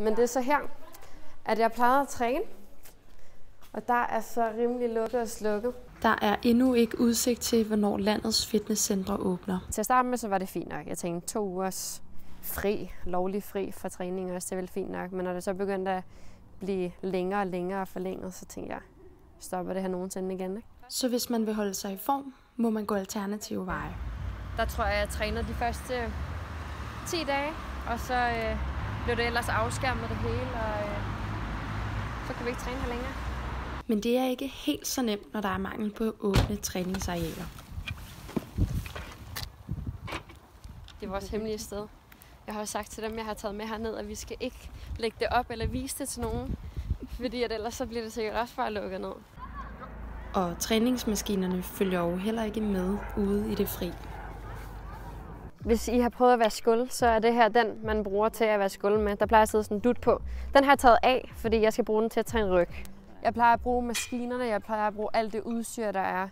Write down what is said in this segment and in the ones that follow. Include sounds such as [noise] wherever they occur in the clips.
Men det er så her, at jeg plejede at træne. Og der er så rimelig lukket og slukket. Der er endnu ikke udsigt til, hvornår landets fitnesscentre åbner. Til at starte med, så var det fint nok. Jeg tænkte to ugers fri, lovlig fri fra træning også, det er vel fint nok. Men når det så begyndte at blive længere og længere og forlænget, så tænkte jeg, stopper det her nogensinde igen. Ikke? Så hvis man vil holde sig i form, må man gå alternative veje. Der tror jeg, jeg træner de første 10 dage, og så øh, blev det ellers afskærmet det hele, og øh, så kan vi ikke træne her længere. Men det er ikke helt så nemt, når der er mangel på åbne træningsarealer. Det er vores hemmelige sted. Jeg har også sagt til dem, jeg har taget med herned, at vi skal ikke lægge det op eller vise det til nogen. Fordi at ellers så bliver det sikkert også bare lukket ned. Og træningsmaskinerne følger jo heller ikke med ude i det fri. Hvis I har prøvet at vaske gulv, så er det her den, man bruger til at vaske skuld med. Der plejer at sidde sådan en dut på. Den har jeg taget af, fordi jeg skal bruge den til at tage en ryg. Jeg plejer at bruge maskinerne, jeg plejer at bruge alt det udstyr, der er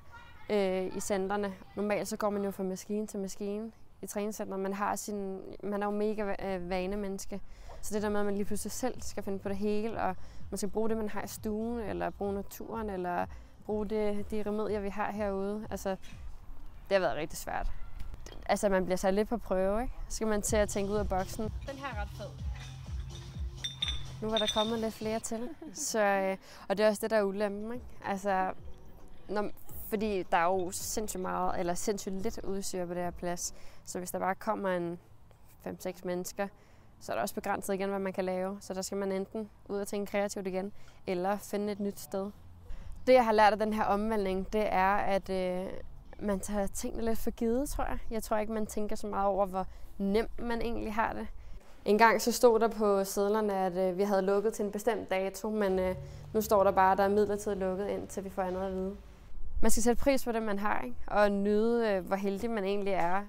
øh, i centrene. Normalt så går man jo fra maskine til maskine i træningscenter. Man, har sin, man er jo mega øh, vanemenneske. Så det der med, at man lige pludselig selv skal finde på det hele, og man skal bruge det, man har i stuen, eller bruge naturen, eller bruge det, de remedier, vi har herude. Altså, det har været rigtig svært. Altså, man bliver sat lidt på prøve, ikke? Så skal man til at tænke ud af boksen. Den her er ret fed. Nu var der kommet lidt flere til. [laughs] Så, øh, og det er også det, der er ulempen, ikke? Altså, når, fordi der er jo sindssygt meget, eller sindssygt lidt udstyr på det her plads. Så hvis der bare kommer en 5-6 mennesker, så er der også begrænset igen, hvad man kan lave. Så der skal man enten ud og tænke kreativt igen, eller finde et nyt sted. Det, jeg har lært af den her omvæltning, det er, at øh, man tager tingene lidt for givet, tror jeg. Jeg tror ikke, man tænker så meget over, hvor nemt man egentlig har det. En gang så stod der på sædlerne, at øh, vi havde lukket til en bestemt dato, men øh, nu står der bare, at der er midlertidigt lukket, ind, til vi får andet at vide. Man skal sætte pris på det, man har, ikke? og nyde, øh, hvor heldig man egentlig er.